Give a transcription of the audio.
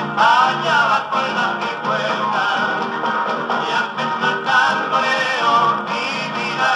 campaña bajo el arquicueta y antes matar creo oh, mi vida